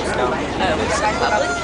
É, o um, public.